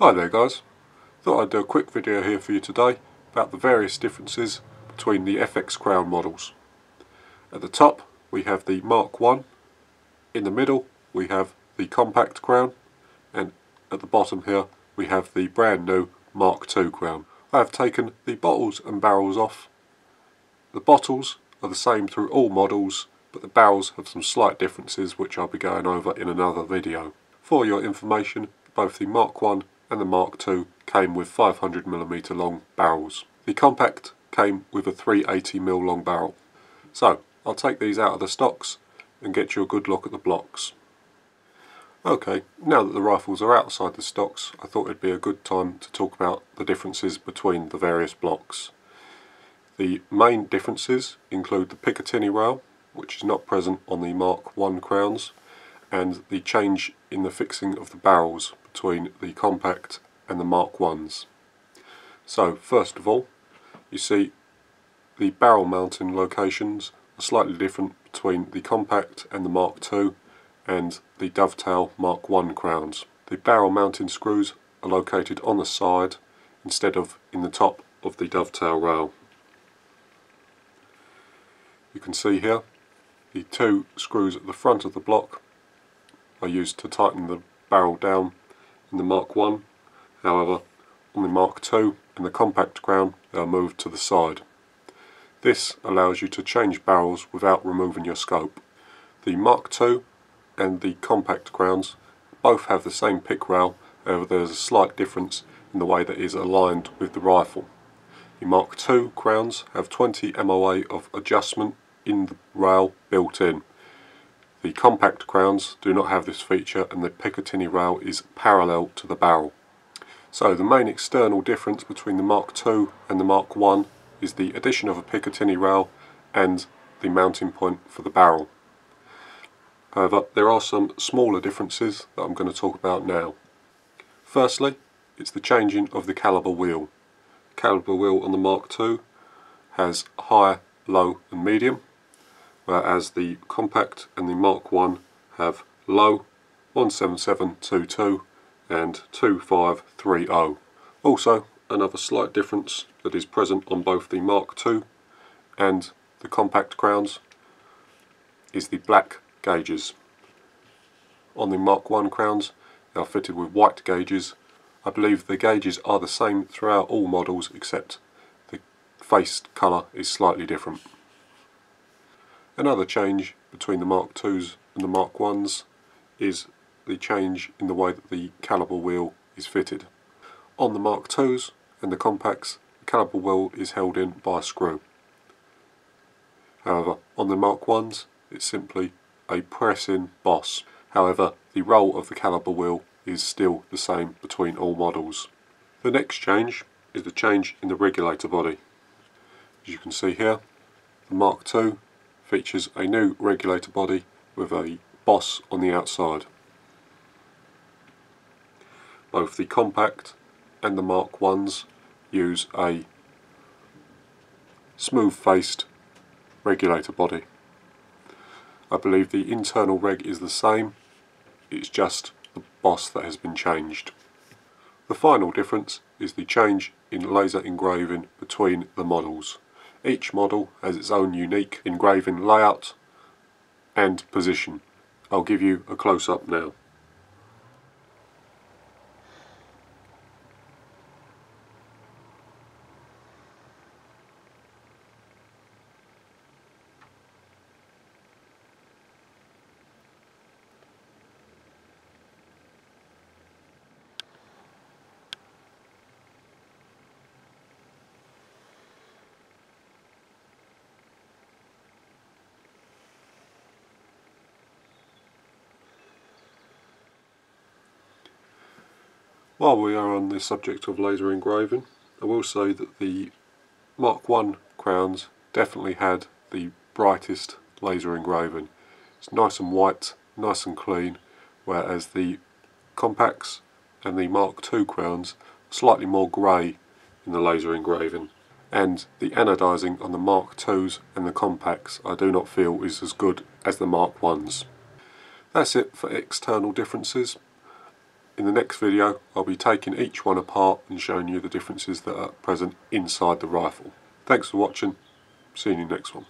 Hi there guys, thought I'd do a quick video here for you today about the various differences between the FX Crown models. At the top we have the Mark 1, in the middle we have the Compact Crown and at the bottom here we have the brand new Mark II Crown. I have taken the bottles and barrels off. The bottles are the same through all models but the barrels have some slight differences which I'll be going over in another video. For your information, both the Mark 1 and the Mark II came with 500mm long barrels. The Compact came with a 380mm long barrel. So, I'll take these out of the stocks and get you a good look at the blocks. Okay, now that the rifles are outside the stocks, I thought it'd be a good time to talk about the differences between the various blocks. The main differences include the Picatinny rail, which is not present on the Mark I crowns, and the change in the fixing of the barrels between the compact and the Mark 1s. So first of all you see the barrel mounting locations are slightly different between the compact and the Mark II and the Dovetail Mark 1 crowns. The barrel mounting screws are located on the side instead of in the top of the dovetail rail. You can see here the two screws at the front of the block are used to tighten the barrel down in the Mark 1 however on the Mark 2 and the compact crown they are moved to the side. This allows you to change barrels without removing your scope. The Mark 2 and the compact crowns both have the same pick rail however there is a slight difference in the way that is aligned with the rifle. The Mark II crowns have 20 MOA of adjustment in the rail built in the compact crowns do not have this feature and the Picatinny rail is parallel to the barrel. So the main external difference between the Mark II and the Mark I is the addition of a Picatinny rail and the mounting point for the barrel. However, there are some smaller differences that I'm going to talk about now. Firstly, it's the changing of the caliber wheel. The caliber wheel on the Mark II has high, low and medium Uh, whereas the compact and the Mark 1 have low 17722 and 2530. Also another slight difference that is present on both the Mark II and the compact crowns is the black gauges. On the Mark 1 crowns they are fitted with white gauges. I believe the gauges are the same throughout all models except the face colour is slightly different. Another change between the Mark IIs and the Mark Is is the change in the way that the caliber wheel is fitted. On the Mark IIs and the compacts, the caliber wheel is held in by a screw. However, on the Mark Is, it's simply a press-in boss. However, the role of the caliber wheel is still the same between all models. The next change is the change in the regulator body. As you can see here, the Mark II features a new regulator body with a boss on the outside. Both the compact and the Mark 1s use a smooth faced regulator body. I believe the internal reg is the same, it's just the boss that has been changed. The final difference is the change in laser engraving between the models. Each model has its own unique engraving layout and position. I'll give you a close-up now. While we are on the subject of laser engraving, I will say that the Mark 1 crowns definitely had the brightest laser engraving. It's nice and white, nice and clean, whereas the compacts and the Mark 2 crowns slightly more grey in the laser engraving. And the anodizing on the Mark IIs and the compacts I do not feel is as good as the Mark 1s. That's it for external differences. In the next video I'll be taking each one apart and showing you the differences that are present inside the rifle. Thanks for watching, see you next one.